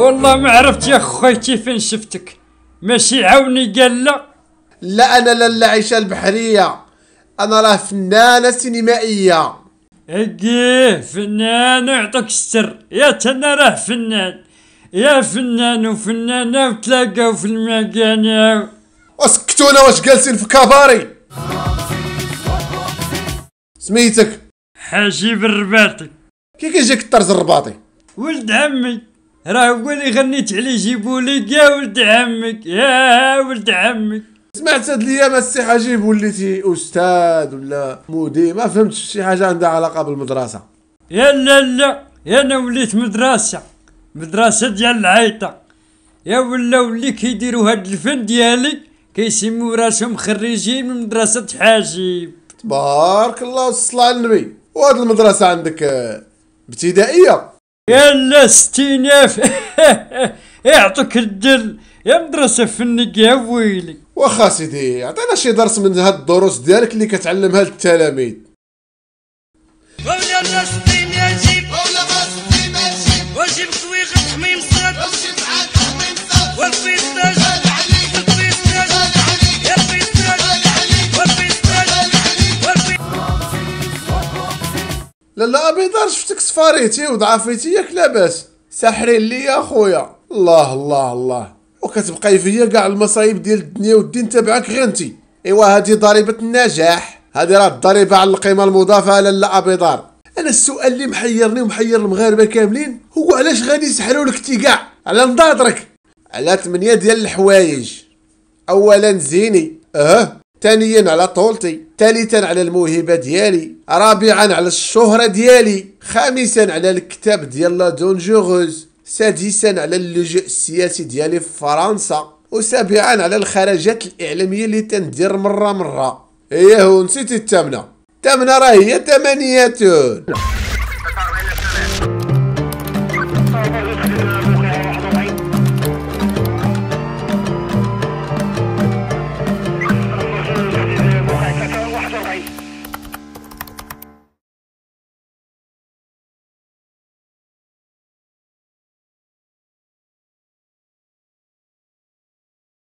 والله ما عرفت يا خويتي فين شفتك. ماشي عاوني قال لا. لا أنا لا العيشه البحرية. أنا راه فنانة سينمائية. اقيه فنان يعطيك السر. يا تنا راه فنان. يا فنان وفنانة وتلاقاو في المكانة. أسكتونا واش جالسين في كاباري سميتك؟ حاجب الرباطي كي كيجيك الطرز الرباطي؟ ولد عمي. راه هو اللي غنيت عليه جيبولي يا ولد عمك يا ولد عمك. سمعت هاد الأيام السي حجيب وليتي أستاذ ولا مدير ما فهمتش شي حاجة عندها علاقة بالمدرسة. يا لا لا يا أنا وليت مدرسة مدرسة ديال العيطة يا ولا ولي كيديروا هاد الفن ديالي كيسموا راسهم خريجين من مدرسة حاجب. تبارك الله والصلاة على النبي. وهاد المدرسة عندك آه، ابتدائية. يا لا ستيناف يعطوك الدل. يا مدرسة فنية يا ويلي. واخا سيدي عطينا شي درس من هاد الدروس ديالك اللي كتعلمها للتلاميذ. لالا أبيدار شفتك صفاريتي وضعفيتي ياك لاباس. ساحرين لي يا خويا. الله الله الله. وكتبقاي فيا كاع المصايب ديال الدنيا والدين تبعك غير انتي. إيوا هادي ضريبة النجاح. هادي راه الضريبة على القيمة المضافة لالا أبيدار. أنا السؤال اللي محيرني ومحير المغاربة كاملين هو علاش غادي يسحروا لك تي كاع على نضاضرك على ثمانية ديال الحوايج. اولا زيني. أه؟ ثانيا على طولتي ثالثا على الموهبة ديالي رابعا على الشهرة ديالي خامسا على الكتاب ديال La Dangereuse سادسا على اللجوء السياسي ديالي في فرنسا وسابعا على الخرجات الإعلامية اللي تندير مرة مرة. إيه ونسيتي الثامنه الثامنه راه هي ثمانية.